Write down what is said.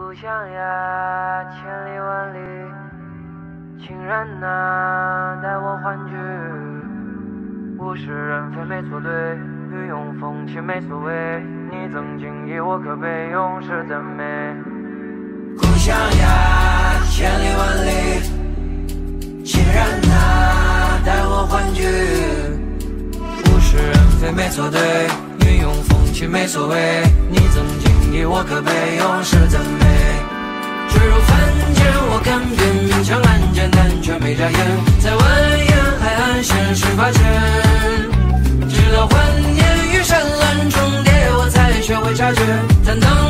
故乡呀，千里万里，亲人呐，带我欢聚。物是人非没错对，雨用风起没所谓。你赠锦衣，我可悲，永世赞美。故乡呀，千里万里，亲人呐，带我欢聚。物是人非没错对，雨用风起没所谓。你赠锦衣，我可悲，永世赞美。一眨眼。在蜿蜒海岸线十八圈，直到幻念与山岚重叠，我才学会察觉。坦荡。